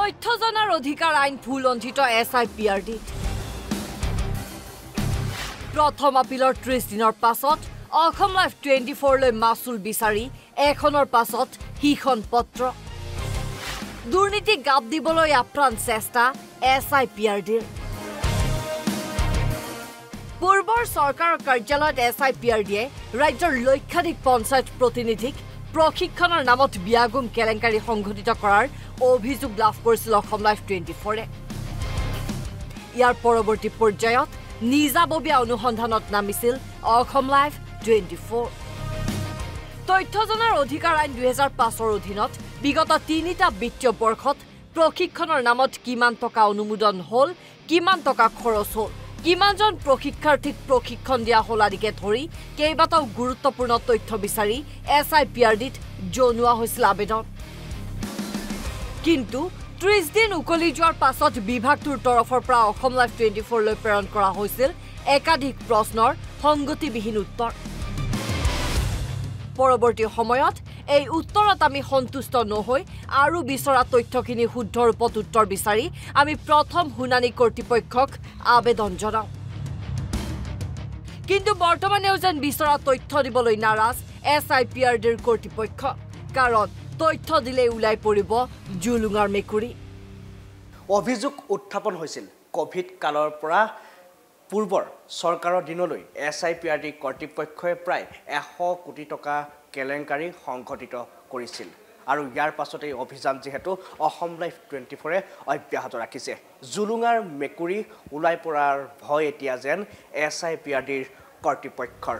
তথ্য জনাৰ অধিকাৰ আইন ভুলঞ্চিত এছ আই পি আৰ ডিত প্ৰথম আপিলৰ ত্ৰিছ দিনৰ পাছত অসম লাইফ টুৱেণ্টি ফ'ৰলৈ মাচুল বিচাৰি এখনৰ পাছত সিখন পত্ৰ। দুৰ্নীতিক গাপ দিবলৈ আপ্ৰাণ চেষ্টা এছ আই পি আৰ ডিৰ। পূৰ্বৰ চৰকাৰৰ কাৰ্যালয়ত এছ আই পি আৰ ডিয়ে ৰাজ্যৰ লক্ষাধিক পঞ্চায়ত প্ৰতিনিধিক প্ৰশিক্ষণৰ নামত বিয়াগুম কেলেংকাৰী সংঘটিত কৰাৰ অভিযোগ লাভ কৰিছিল অসম লাইফ টুৱেণ্টি ফ'ৰে। ইয়াৰ পৰৱৰ্তী পৰ্যায়ত নিজাববীয়া অনুসন্ধানত নামিছিল অসম লাইফ টুৱেণ্টি ফ'ৰ। তথ্য জনাৰ অধিকাৰ আইন দুহেজাৰ পাঁচৰ অধীনত বিগত তিনিটা বিত্তীয় বৰ্ষত প্ৰশিক্ষণৰ নামত কিমান টকা অনুমোদন হ'ল কিমান টকা খৰচ হ'ল? কিমানজন প্ৰশিক্ষাৰ্থীক প্ৰশিক্ষণ দিয়া হ'ল আদিকে ধৰি কেইবাটাও গুৰুত্বপূৰ্ণ তথ্য বিচাৰি এছ আই পি আৰ ডিত জনোৱা হৈছিল আবেদন। কিন্তু ত্ৰিছ দিন উকলি যোৱাৰ পাছত বিভাগটোৰ তৰফৰ পৰা অসম লাইফ টুৱেণ্টি ফ'ৰলৈ প্ৰেৰণ কৰা হৈছিল একাধিক প্ৰশ্নৰ সংগতিবিহীন উত্তৰ। পৰৱৰ্তী সময়ত এই উত্তৰত আমি সন্তুষ্ট নহৈ আৰু বিচৰা তথ্যখিনি শুদ্ধ ৰূপত উত্তৰ বিচাৰি আমি প্ৰথম শুনানি কৰ্তৃপক্ষক আবেদন জনাওঁ। কিন্তু বৰ্তমানেও যেন বিচৰা তথ্য দিবলৈ নাৰাজ এছ আই পি আৰ ডিৰ কৰ্তৃপক্ষ কাৰণ তথ্য দিলেই ওলাই পৰিব জুলুঙাৰ মেকুৰী। অভিযোগ উত্থাপন হৈছিল। কভিড কালৰ পৰা পূৰ্বৰ চৰকাৰৰ দিনলৈ S I P R D কৰ্তৃপক্ষই প্ৰায় এশ কোটি টকা কেলেংকাৰী সংঘটিত কৰিছিল। আৰু ইয়াৰ পাছতে এই অভিযান যিহেতু অসম লাইফ টুৱেণ্টি ফ'ৰে অব্যাহত ৰাখিছে। জুলুঙাৰ মেকুৰী ওলাই পৰাৰ ভয় এতিয়া যেন এছ আই পি আৰ ডিৰ কৰ্তৃপক্ষৰ।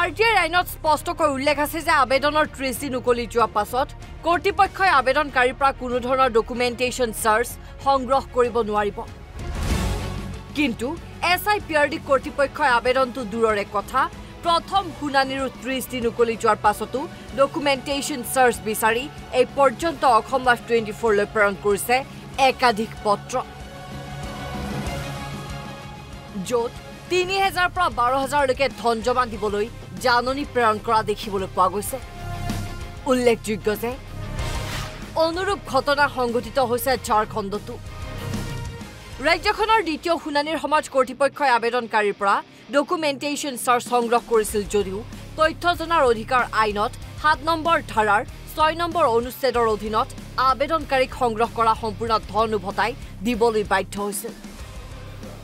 আৰ টি আইৰ আইনত স্পষ্টকৈ উল্লেখ আছে যে আবেদনৰ ত্ৰিছ দিন উকলি যোৱা পাছত কৰ্তৃপক্ষই আবেদনকাৰীৰ পৰা কোনো ধৰণৰ ডকুমেণ্টেশ্যন চাৰ্জ সংগ্ৰহ কৰিব নোৱাৰিব। কিন্তু S I P R D কৰ্তৃপক্ষই আবেদনটো দূৰৰে কথা। প্ৰথম শুনানিৰো ত্ৰিছ দিন উকলি যোৱাৰ পাছতো ডকুমেণ্টেশ্যন চাৰ্জ বিচাৰি এই পৰ্যন্ত অসম লাইফ টুৱেণ্টি ফ'ৰলৈ প্ৰেৰণ কৰিছে একাধিক পত্ৰ। য'ত তিনি হেজাৰৰ পৰা বাৰ হাজাৰলৈকে ধন জমা দিবলৈ জাননী প্ৰেৰণ কৰা দেখিবলৈ পোৱা গৈছে। উল্লেখযোগ্য যে অনুৰূপ ঘটনা সংঘটিত হৈছে ঝাৰখণ্ডতো। ৰাজ্যখনৰ দ্বিতীয় শুনানিৰ সময়ত কৰ্তৃপক্ষই আবেদনকাৰীৰ পৰা ডকুমেণ্টেশ্যন চাৰ্জ সংগ্ৰহ কৰিছিল যদিও তথ্য জনাৰ অধিকাৰ আইনত সাত নম্বৰ ধাৰাৰ ছয় নম্বৰ অনুচ্ছেদৰ অধীনত আবেদনকাৰীক সংগ্ৰহ কৰা সম্পূৰ্ণ ধন উভতাই দিবলৈ বাধ্য হৈছিল।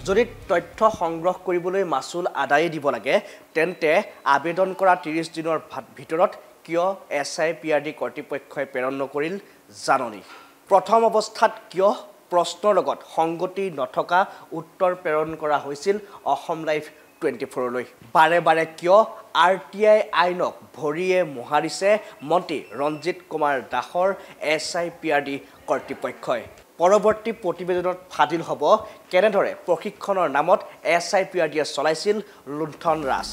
যদি তথ্য সংগ্ৰহ কৰিবলৈ মাচুল আদায়ে দিব লাগে তেন্তে আবেদন কৰা ত্ৰিছ দিনৰ ভিতৰত কিয় S I P R D কৰ্তৃপক্ষই প্ৰেৰণ নকৰিল জাননী? প্ৰথম অৱস্থাত কিয় প্ৰশ্নৰ লগত সংগতি নথকা উত্তৰ প্ৰেৰণ কৰা হৈছিল অসম লাইফ টুৱেণ্টি ফ'ৰলৈ বাৰে বাৰে কিয় আৰ টি আই আইনক ভৰিয়ে মোহাৰিছে মন্ত্ৰী ৰঞ্জিত কুমাৰ দাসৰ S I P R D কৰ্তৃপক্ষই? পৰৱৰ্তী প্ৰতিবেদনত ফাদিল হ'ব কেনেদৰে প্ৰশিক্ষণৰ নামত এছ আই পি আৰ ডিয়ে চলাইছিল লুণ্ঠন ৰাজ।